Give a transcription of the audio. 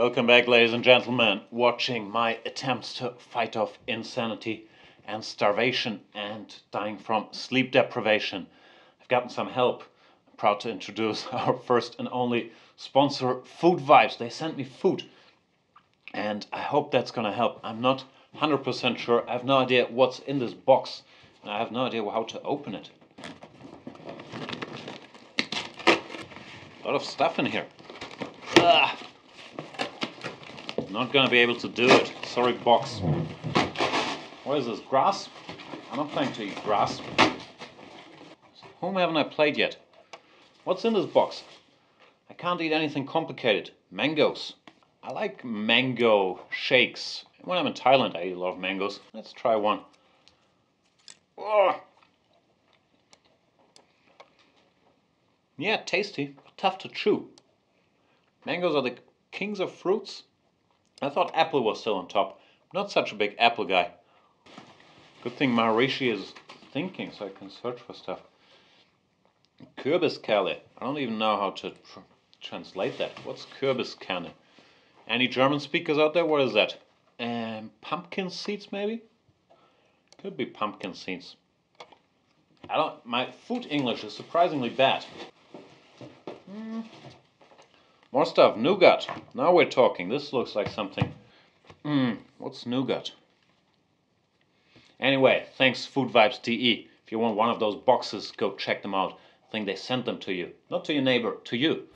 Welcome back, ladies and gentlemen, watching my attempts to fight off insanity and starvation and dying from sleep deprivation. I've gotten some help. I'm proud to introduce our first and only sponsor, Food Vibes. They sent me food, and I hope that's gonna help. I'm not 100% sure. I have no idea what's in this box, and I have no idea how to open it. A lot of stuff in here. Ugh. Not gonna be able to do it. Sorry, box. What is this? Grass? I'm not planning to eat grass. Whom haven't I played yet? What's in this box? I can't eat anything complicated. Mangoes. I like mango shakes. When I'm in Thailand, I eat a lot of mangoes. Let's try one. Yeah, tasty, tough to chew. Mangoes are the kings of fruits. I thought apple was still on top. Not such a big apple guy. Good thing Maharishi is thinking so I can search for stuff. Kürbiskerne. I don't even know how to tr translate that. What's Kürbiskerne? Any German speakers out there? What is that? Um, pumpkin seeds, maybe? Could be pumpkin seeds. I don't. My food English is surprisingly bad. More stuff. Nougat. Now we're talking. This looks like something. Hmm, what's nougat? Anyway, thanks Food Vibes TE. If you want one of those boxes, go check them out. I think they sent them to you. Not to your neighbor, to you.